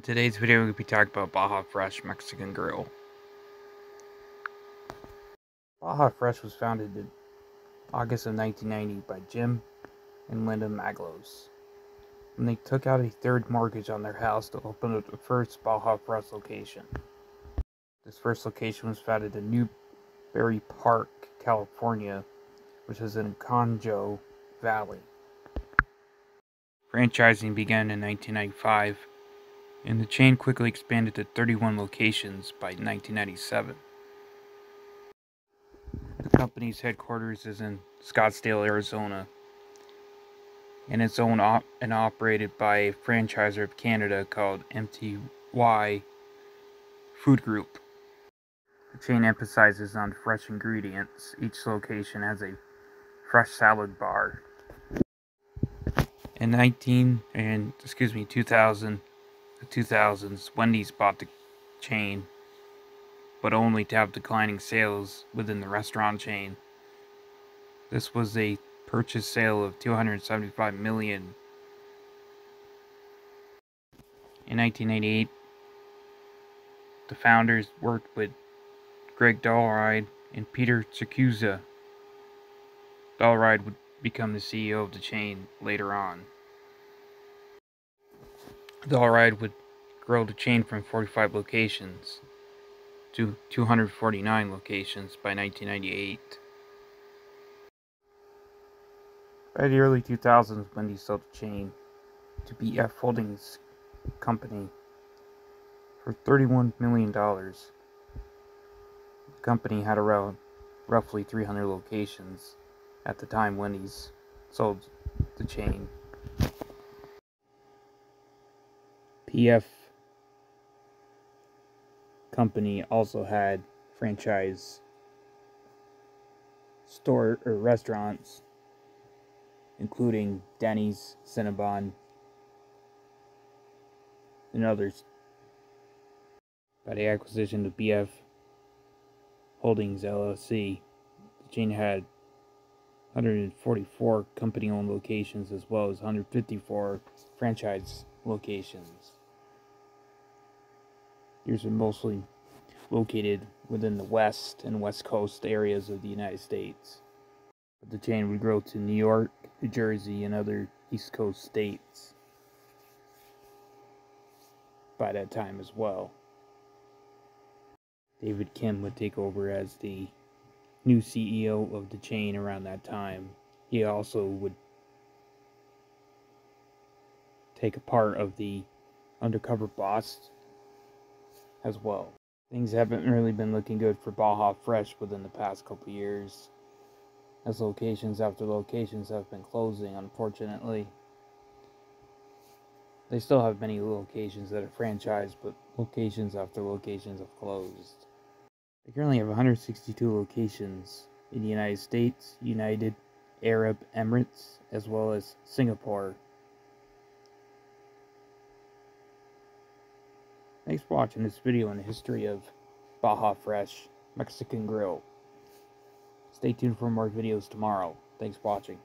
In today's video, we'll be talking about Baja Fresh Mexican Grill. Baja Fresh was founded in August of 1990 by Jim and Linda Magglos. When they took out a third mortgage on their house to open up the first Baja Fresh location. This first location was founded in Newbury Park, California, which is in Conejo Valley. Franchising began in 1995 and the chain quickly expanded to 31 locations by 1997. The company's headquarters is in Scottsdale, Arizona, and it's owned op- and operated by a franchiser of Canada called MTY Food Group. The chain emphasizes on fresh ingredients. Each location has a fresh salad bar. In 19 and excuse me 2000 the 2000s, Wendy's bought the chain, but only to have declining sales within the restaurant chain. This was a purchase sale of 275 million. In 1988, the founders worked with Greg Dollarhide and Peter Circosta. Dollarhide would become the CEO of the chain later on. Dollarhide would grow the chain from 45 locations to 249 locations by 1998. By the early 2000s, Wendy sold the chain to BF Holdings Company for $31 million. The company had around roughly 300 locations at the time Wendy's sold the chain. PF company also had franchise store or restaurants including Denny's, Cinnabon, and others. By the acquisition of BF Holdings LLC, the chain had 144 company owned locations as well as 154 franchise locations. These are mostly located within the west and west coast areas of the United States. But the chain would grow to New York, New Jersey, and other East Coast states by that time as well. David Kim would take over as the new CEO of the chain around that time. He also would take a part of the undercover boss as well. Things haven't really been looking good for Baja Fresh within the past couple years, as locations after locations have been closing, unfortunately. They still have many locations that are franchised, but locations after locations have closed. They currently have 162 locations in the United States, United Arab Emirates, as well as Singapore. Thanks for watching this video on the history of Baja Fresh Mexican Grill. Stay tuned for more videos tomorrow. Thanks for watching.